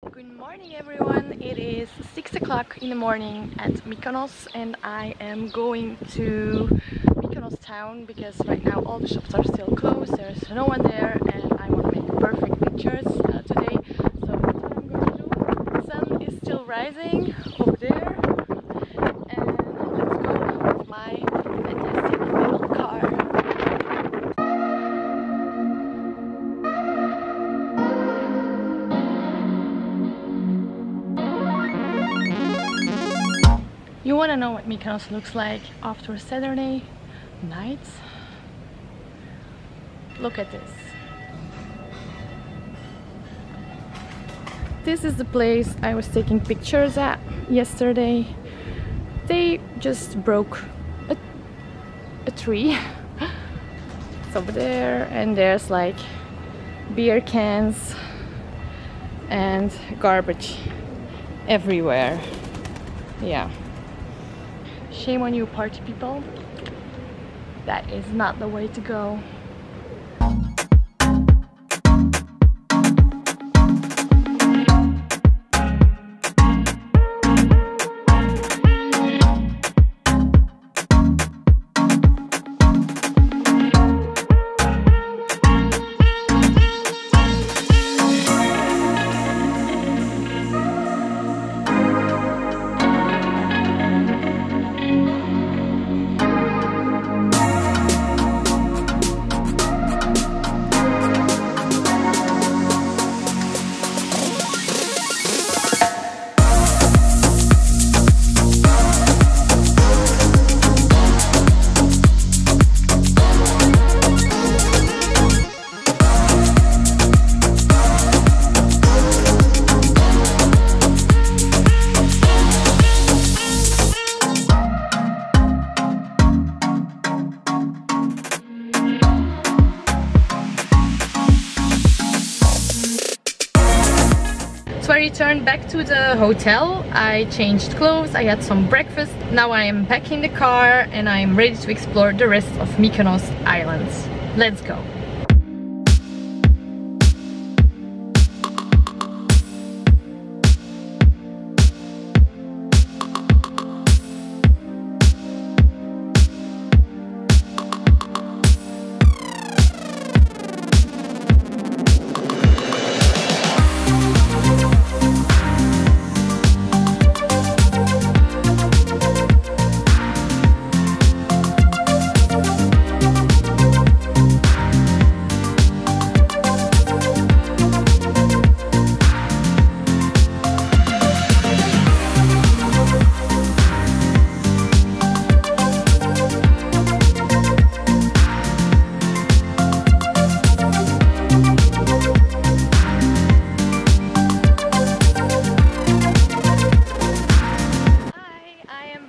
Good morning everyone, it is 6 o'clock in the morning at Mykonos and I am going to Mykonos town because right now all the shops are still closed, there's no one there and I want to make perfect pictures uh, today. So that's what I'm going to do. The sun is still rising. Over You want to know what Mykonos looks like after Saturday nights? Look at this. This is the place I was taking pictures at yesterday. They just broke a, a tree. it's over there and there's like beer cans and garbage everywhere. Yeah. Shame on you party people. That is not the way to go. Returned back to the hotel, I changed clothes, I had some breakfast, now I am back in the car and I'm ready to explore the rest of Mykonos Islands. Let's go!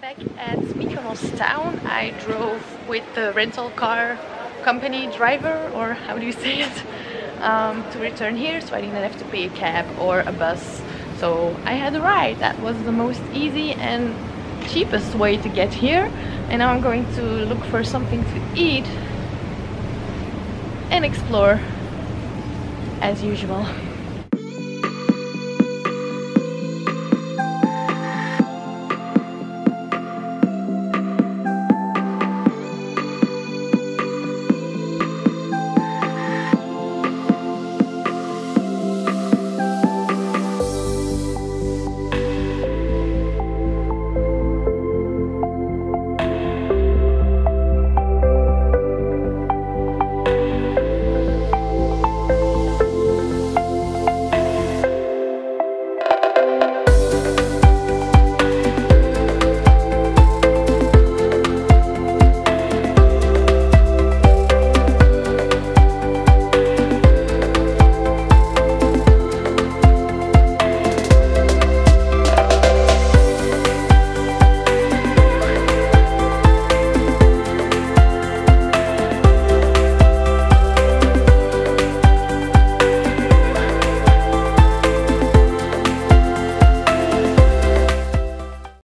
At Mykonos town. I drove with the rental car company driver, or how do you say it, um, to return here so I didn't have to pay a cab or a bus. So I had a ride. That was the most easy and cheapest way to get here. And now I'm going to look for something to eat and explore as usual.